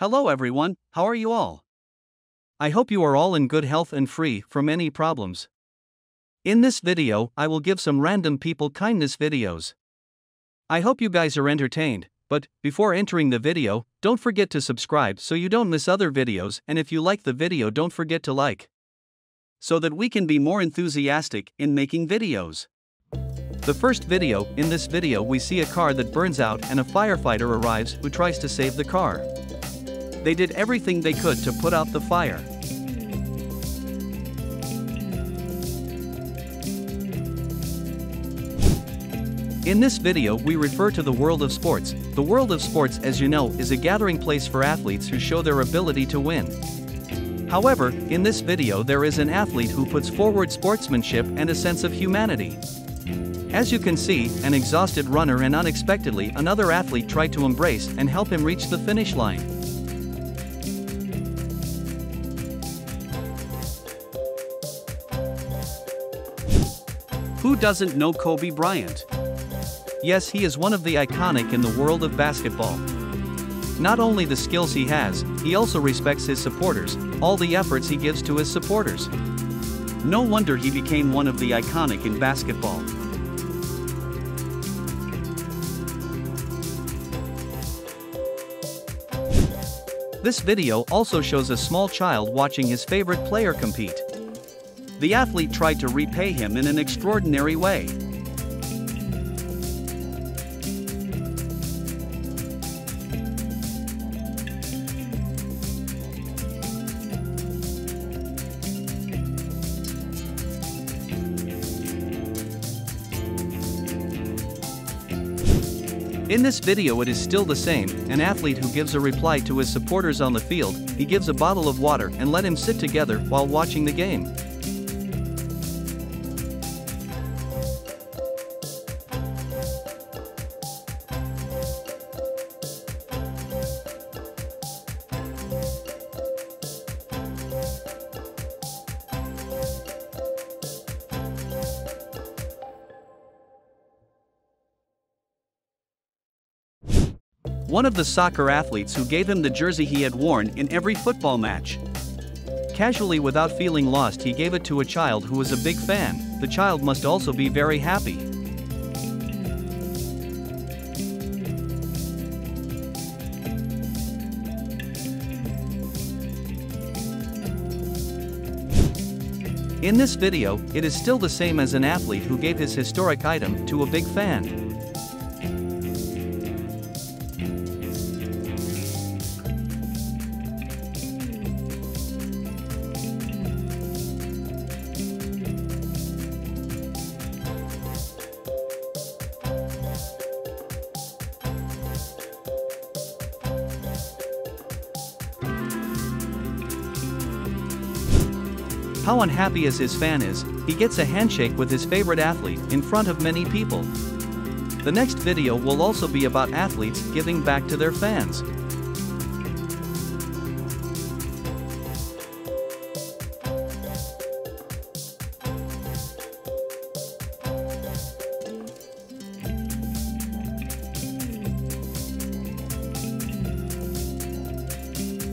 Hello everyone, how are you all? I hope you are all in good health and free from any problems. In this video, I will give some random people kindness videos. I hope you guys are entertained, but before entering the video, don't forget to subscribe so you don't miss other videos and if you like the video don't forget to like. So that we can be more enthusiastic in making videos. The first video, in this video we see a car that burns out and a firefighter arrives who tries to save the car. They did everything they could to put out the fire. In this video we refer to the world of sports. The world of sports as you know is a gathering place for athletes who show their ability to win. However, in this video there is an athlete who puts forward sportsmanship and a sense of humanity. As you can see, an exhausted runner and unexpectedly another athlete tried to embrace and help him reach the finish line. Who doesn't know Kobe Bryant? Yes, he is one of the iconic in the world of basketball. Not only the skills he has, he also respects his supporters, all the efforts he gives to his supporters. No wonder he became one of the iconic in basketball. This video also shows a small child watching his favorite player compete. The athlete tried to repay him in an extraordinary way. In this video it is still the same, an athlete who gives a reply to his supporters on the field, he gives a bottle of water and let him sit together while watching the game. One of the soccer athletes who gave him the jersey he had worn in every football match. Casually without feeling lost he gave it to a child who was a big fan, the child must also be very happy. In this video, it is still the same as an athlete who gave his historic item to a big fan. How unhappy as his fan is, he gets a handshake with his favorite athlete in front of many people. The next video will also be about athletes giving back to their fans.